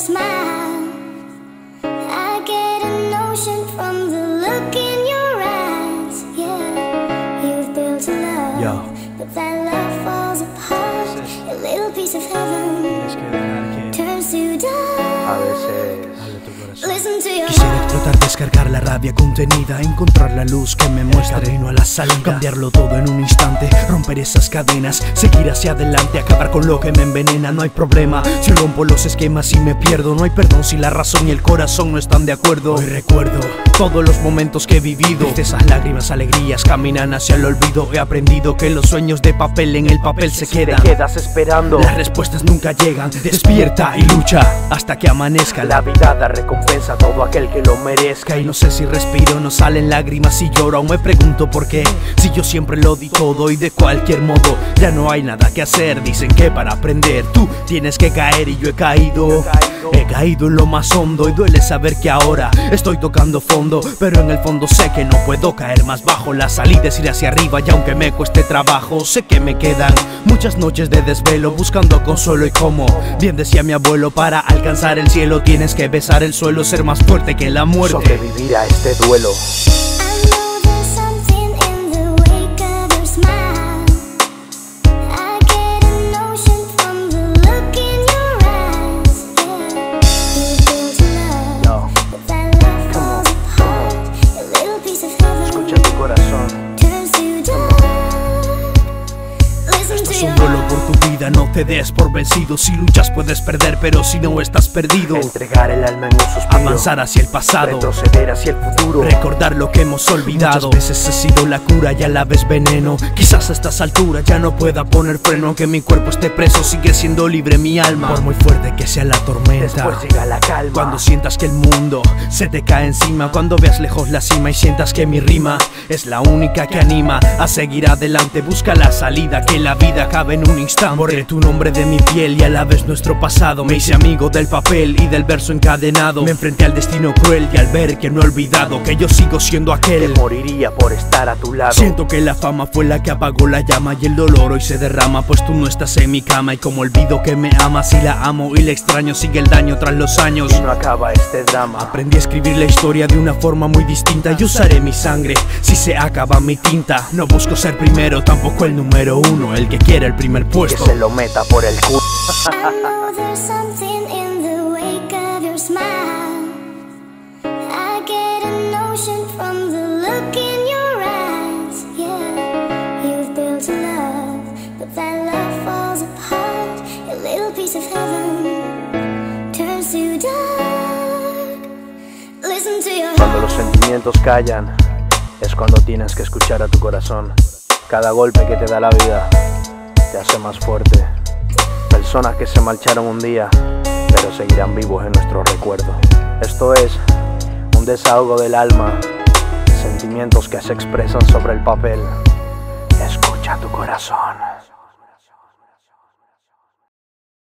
smile. I get a notion from the look in your eyes. Yeah, you've built a love, Yo. but that love falls apart. A little piece of heaven turns to dust. Quisiera explotar, descargar la rabia contenida Encontrar la luz que me muestre camino a la salida. Cambiarlo todo en un instante Romper esas cadenas Seguir hacia adelante Acabar con lo que me envenena No hay problema. Si rompo los esquemas y me pierdo No hay perdón si la razón y el corazón no están de acuerdo. Hoy recuerdo todos los momentos que he vivido Esas lágrimas, alegrías caminan hacia el olvido. He aprendido que los sueños de papel en el papel se quedan. Quedas esperando. Las respuestas nunca llegan. Despierta y lucha hasta que amanezca. La vida da recompensa a todo aquel que lo merezca. Y no sé si respiro, no salen lágrimas y lloro Aún me pregunto por qué. Si yo siempre lo di todo y de cualquier modo Ya no hay nada que hacer. Dicen que para aprender tú tienes que caer y yo he caído. He caído en lo más hondo y duele saber que ahora estoy tocando fondo Pero en el fondo sé que no puedo caer más bajo La salida es ir hacia arriba y aunque me cueste trabajo Sé que me quedan muchas noches de desvelo Buscando consuelo y como bien decía mi abuelo Para alcanzar el cielo tienes que besar el suelo Ser más fuerte que la muerte Sobrevivir a este duelo no te des por vencido. Si luchas puedes perder, pero si no estás perdido. Entregar el alma en un suspiro. Avanzar hacia el pasado. Retroceder hacia el futuro. Recordar lo que hemos olvidado. Muchas veces he sido la cura y a la vez veneno. Quizás a estas alturas ya no pueda poner freno. Aunque mi cuerpo esté preso, sigue siendo libre mi alma. Por muy fuerte que sea la tormenta. Después llega la calma. Cuando sientas que el mundo se te cae encima. Cuando veas lejos la cima y sientas que mi rima Es la única que anima a seguir adelante. Busca la salida, que la vida cabe en un instante tu nombre de mi piel y a la vez nuestro pasado. Me hice amigo del papel y del verso encadenado. Me enfrenté al destino cruel y al ver que no he olvidado Que yo sigo siendo aquel que moriría por estar a tu lado. Siento que la fama fue la que apagó la llama y el dolor hoy se derrama Pues tú no estás en mi cama y como olvido que me amas y la amo y la extraño Sigue el daño tras los años. Y no acaba este drama. Aprendí a escribir la historia de una forma muy distinta Y usaré mi sangre si se acaba mi tinta. No busco ser primero, tampoco el número uno El que quiere el primer puesto lo meta por el culo. Cuando los sentimientos callan, es cuando tienes que escuchar a tu corazón. Cada golpe que te da la vida te hace más fuerte. Personas que se marcharon un día, pero seguirán vivos en nuestro recuerdo. Esto es un desahogo del alma, sentimientos que se expresan sobre el papel. Escucha tu corazón.